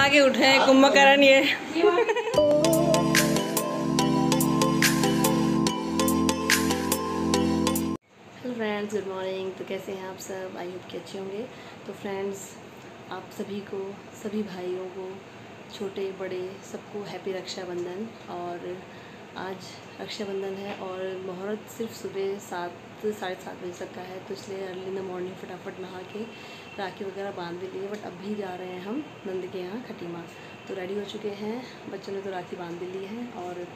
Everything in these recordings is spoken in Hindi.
नहा के उठे हैं कुंभकर्ण ये। हेलो फ्रेंड्स गुड मॉर्निंग तो कैसे हैं आप सब? आई होप कि अच्छे होंगे। तो फ्रेंड्स आप सभी को, सभी भाइयों को, छोटे, बड़े, सबको हैप्पी रक्षाबंधन। और आज रक्षाबंधन है और मुहूर्त सिर्फ़ सुबह सात साढ़े सात बजे तक का है तो इसलिए अर्ली इन द मॉर्निंग फटाफट नहा के राखी वगैरह बाँध भी लिए बट अभी जा रहे हैं हम नंद के यहाँ खटीमा। तो रेडी हो चुके हैं, बच्चों ने तो राखी बाँध भी ली है और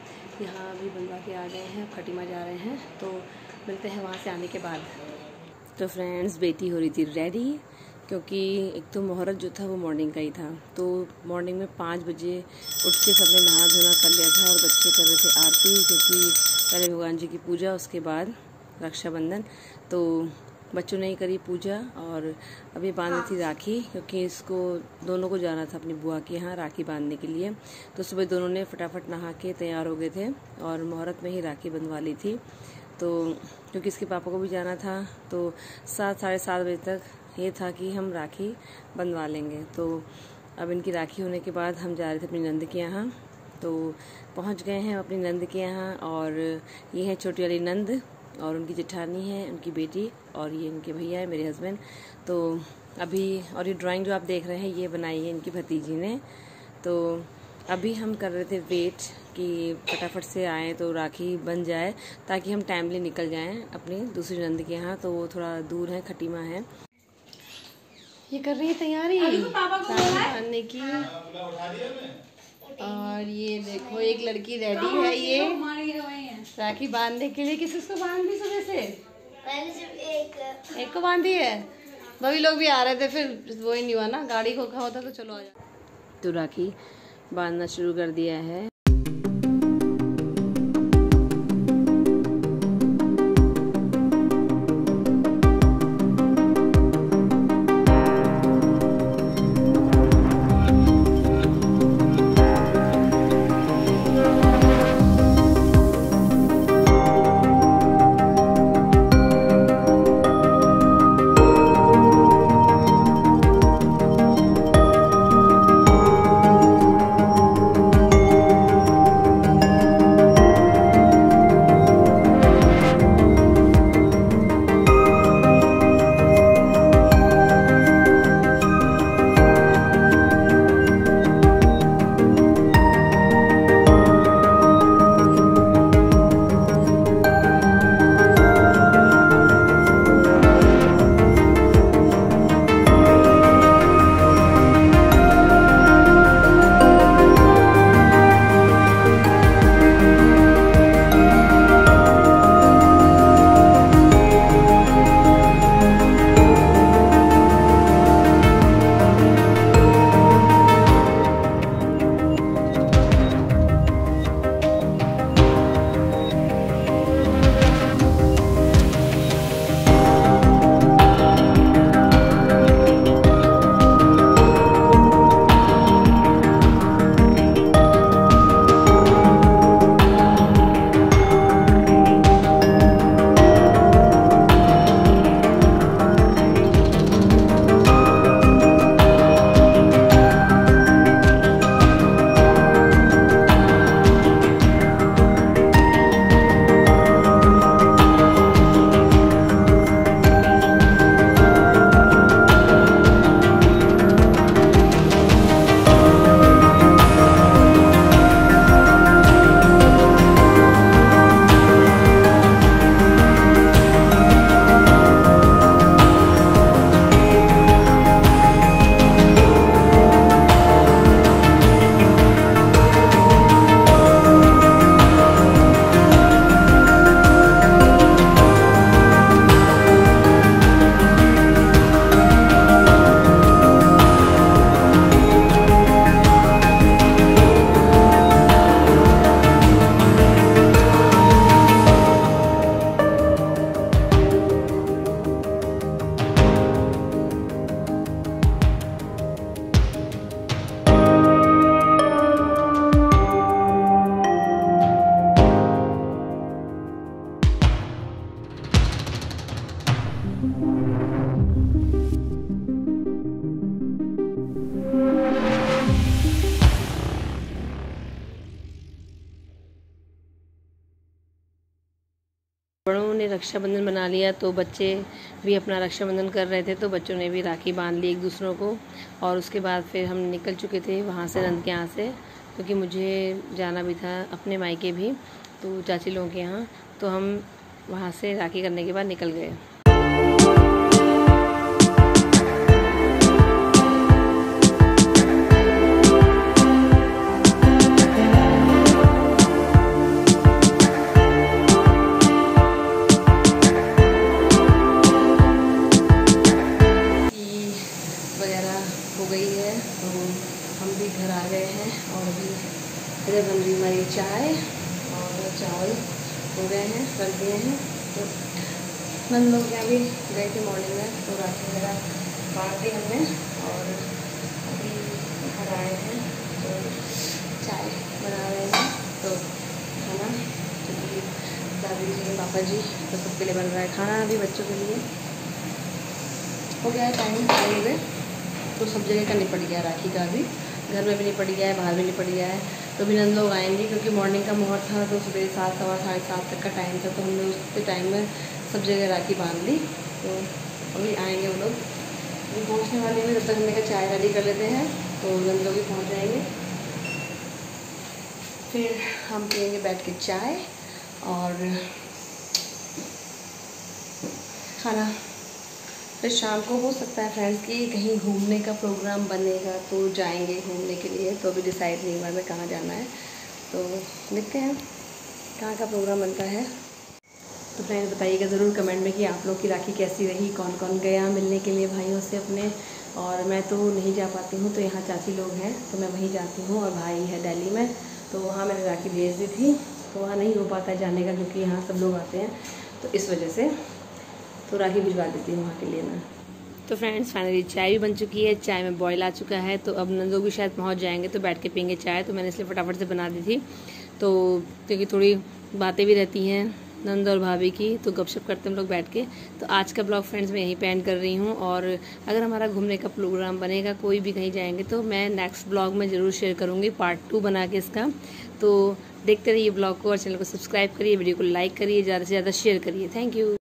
यहाँ अभी बनवा के आ गए हैं, खटीमा जा रहे हैं तो मिलते हैं वहाँ से आने के बाद। तो फ्रेंड्स बेटी हो रही थी रेडी क्योंकि एक तो मुहूर्त जो था वो मॉर्निंग का ही था। तो मॉर्निंग में पाँच बजे उठ के सबने नहा धोना कर लिया था और बच्चे कर रहे थे आरती, क्योंकि पहले भगवान जी की पूजा, उसके बाद रक्षाबंधन। तो बच्चों ने ही करी पूजा और अभी बांधी थी राखी, क्योंकि इसको, दोनों को जाना था अपनी बुआ के यहाँ राखी बांधने के लिए। तो सुबह दोनों ने फटाफट नहा के तैयार हो गए थे और मुहूर्त में ही राखी बंधवा ली थी। तो क्योंकि इसके पापा को भी जाना था तो सात, साढ़े सात बजे तक ये था कि हम राखी बंधवा लेंगे। तो अब इनकी राखी होने के बाद हम जा रहे थे अपनी नंद के यहाँ। तो पहुँच गए हैं अपनी नंद के यहाँ और ये है छोटी वाली नंद। और उनकी जेठानी है उनकी बेटी और ये इनके भैया है मेरे हस्बैंड तो अभी और ये ड्राइंग जो आप देख रहे हैं ये बनाई है इनकी भतीजी ने. तो अभी हम कर रहे थे वेट कि फटाफट से आए तो राखी बन जाए ताकि हम टाइमली निकल जाएँ अपनी दूसरी नंद के यहाँ. तो वो थोड़ा दूर है खटीमा है. ये कर रही है तैयारी? राखी बांधने की और ये देखो एक लड़की रेडी है ये। राखी बांधने के लिए किसी को बाँध दी सुबह से? एक। एक को बांधी है? भाभी लोग भी आ रहे थे फिर वो ही नहीं हुआ ना गाड़ी को होता तो चलो आ जाओ। तो राखी बांधना शुरू कर दिया है। बड़ों ने रक्षाबंधन बना लिया तो बच्चे भी अपना रक्षाबंधन कर रहे थे तो बच्चों ने भी राखी बाँध ली एक दूसरों को। और उसके बाद फिर हम निकल चुके थे वहाँ से नंद के यहाँ से, क्योंकि मुझे जाना भी था अपने मायके भी तो चाची लोगों के यहाँ तो हम वहाँ से राखी करने के बाद निकल गए। इधर बन रही हमारी चाय। और चावल हो गए हैं, रख दिए हैं। तो नंद लोग यहाँ भी गए थे मॉर्निंग में तो राशन वगैरह बांट दी हमने। और अभी घर आए हैं तो चाय बना रहे हैं। तो खाना, क्योंकि दादी जी, पापा जी तो सबके लिए बन रहा है खाना अभी बच्चों के लिए। हो गया है टाइम हो गए तो सब जगह का निपट गया राखी का भी घर में भी निपट गया है, बाहर भी निपट गया है। तो भी नंद लोग आएँगे क्योंकि मॉर्निंग का मुहूर्त था तो सुबह सात, सवा साढ़े सात तक का टाइम था तो हमने उसके टाइम में सब जगह राखी बाँध ली। तो अभी आएँगे वो लोग। अभी पहुँचने वाले हैं जब तक हमने का चाय रेडी कर लेते हैं तो नंद लोग भी पहुँच जाएँगे। फिर हम पियेंगे बैठ के चाय और खाना। फिर शाम को हो सकता है फ्रेंड्स कि कहीं घूमने का प्रोग्राम बनेगा तो जाएँगे घूमने के लिए तो अभी डिसाइड नहीं हुआ हमें कहाँ जाना है। तो देखते हैं कहाँ का प्रोग्राम बनता है। तो फ्रेंड्स बताइएगा ज़रूर कमेंट में कि आप लोग की राखी कैसी रही कौन कौन गया मिलने के लिए भाइयों से अपने। और मैं तो नहीं जा पाती हूँ तो यहाँ चाची लोग हैं तो मैं वहीं जाती हूँ और भाई है दिल्ली में तो वहाँ मैंने राखी भेज दी थी। तो वहाँ नहीं हो पाता जाने का क्योंकि यहाँ सब लोग आते हैं तो इस वजह से तो राखी भिजवा देती हूँ वहाँ के लिए मैं। तो फ्रेंड्स फाइनली चाय भी बन चुकी है, चाय में बॉयल आ चुका है तो अब नंदो भी शायद पहुँच जाएँगे तो बैठ के पियेंगे चाय तो मैंने इसलिए फटाफट से बना दी थी। तो क्योंकि थोड़ी बातें भी रहती हैं नंद और भाभी की तो गपशप करते हम लोग बैठ के। तो आज का ब्लॉग फ्रेंड्स मैं यहीं पेंड कर रही हूँ, और अगर हमारा घूमने का प्रोग्राम बनेगा, कोई भी कहीं जाएँगे तो मैं नेक्स्ट ब्लॉग में ज़रूर शेयर करूँगी पार्ट टू बना के इसका। तो देखते रहिए ब्लॉग को और चैनल को सब्सक्राइब करिए वीडियो को लाइक करिए, ज़्यादा से ज़्यादा शेयर करिए। Thank you